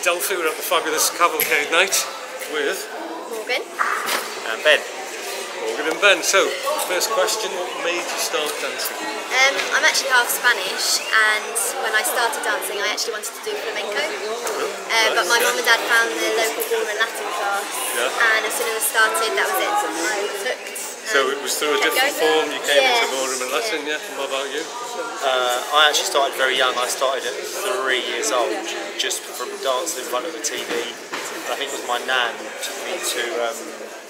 Adelphi, we're at the fabulous Cavalcade night with Morgan. And Ben. Morgan and Ben. So, first question, what made you start dancing? Um, I'm actually half Spanish, and when I started dancing, I actually wanted to do flamenco. Uh, but my mum and dad found the local ballroom Latin class, Yeah. and as soon as I started, that was it. I was hooked. So it was through a different form, you came Yeah, into ballroom and Latin, yeah? And what about you? Uh, I actually started very young. I started at three years old, just from dancing in front of the TV. I think it was my nan who took me to um,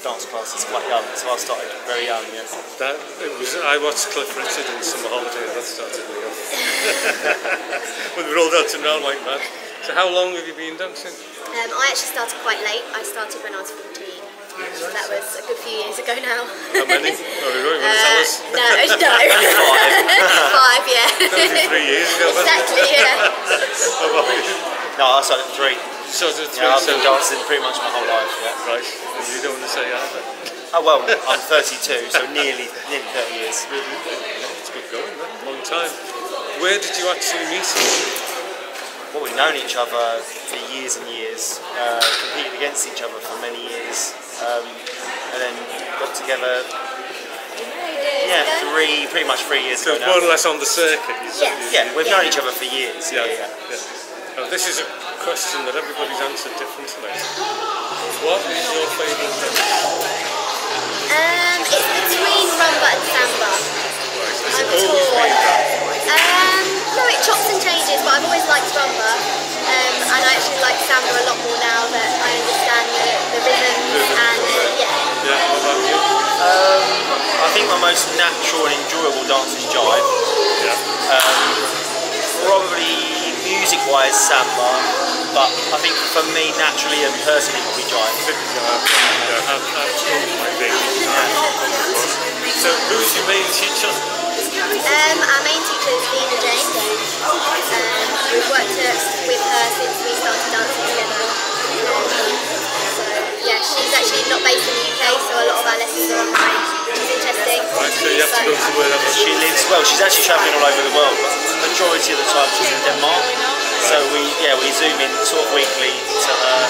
dance classes quite young, so I started very young. Yeah. That it was. I watched Cliff Richard in Summer Holiday. That started me off. when we were all dancing around like that. So how long have you been dancing? Um, I actually started quite late. I started when I was 14. So that was a good few years ago now. How many? Oh, you want to tell us? Uh, no, no. Five, Five, yeah. Three years ago. exactly, yeah. How about? No, I started at three. You started three, Yeah, I've so been dancing pretty much my whole life. Yeah. right. And you don't want to say either. Oh well, I'm 32, so nearly nearly 30 years. It's good going, man. Long time. Where did you actually meet? Well, we've known each other for years and years, uh, competed against each other for many years, um, and then got together. Yeah, three, pretty much three years So ago more or less on the circuit. Yes. Yeah, we've known each other for years. Yeah, Yeah, yeah. yeah. Now, this is a question that everybody's answered differently. What is your favourite dance? Um, it's between rumba and I actually like samba a lot more now that I understand the, the rhythms and uh, yeah. Yeah, what about you? I think my most natural and enjoyable dance is jive. Yeah. Probably music-wise samba, but I think for me naturally and personally probably jive. Yeah, have, have my baby. So who's your main teacher? Um, our main teacher is Lena James. Um, we've worked uh, with her since we started Right, so you have to go to wherever. She lives well. She's actually travelling all over the world, but the majority of the time she's in Denmark. So we yeah we zoom in sort of weekly to her.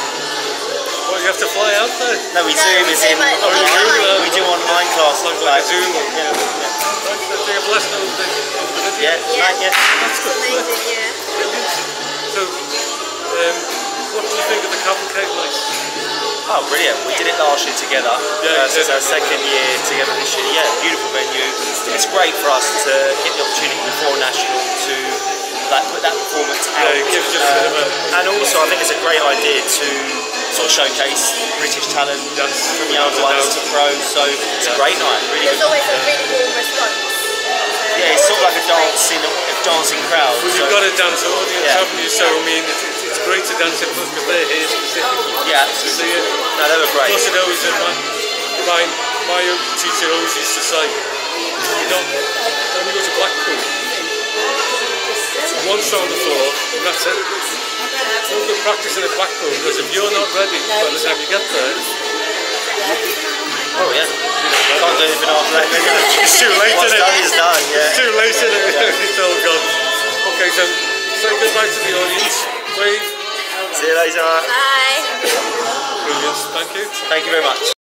Well, you have to fly out there. No, we No, zoom we is in. like oh, we, online. do, we do online class Like- like, like a Zoom or- Yeah, yeah. Right, so do you have lessons over the, over the video? Yeah, Yeah, right, yeah. That's good. amazing, yeah. Brilliant. So, um, what do you think of the cavalcade night? Oh, brilliant. We did it last year together. Yeah, uh, you so it's our second year together this year. Yeah, beautiful venue. It's great for us to get the opportunity before National to like put that performance out. Yeah, it gives you a bit of a- and also, I think it's a great idea to sort of showcase British talent Yes, from without younger a ones doubt. to pros. So it's a great night. Really There's good. always a really warm response. Yeah, it's sort of like a dancing, a dancing crowd. Well, so, you've got a dance audience, Yeah. haven't you? So, I mean, it's, it's, it's great to dance in front because they're here specifically Yeah, to see it. no, they were great. Plus, it always, uh, my, my, my own teacher always used to say, you know, when you go to Blackpool, one song on the floor, and that's it. No good practicing at Blackpool because if you're not ready by the time you get there, Oh yeah. Can't do anything after that. it's too late, What's isn't done it? is done. It's too late, isn't it? it's all gone. Okay, so say goodbye to the audience. See you later. Bye. Brilliant. Thank you. Thank you very much.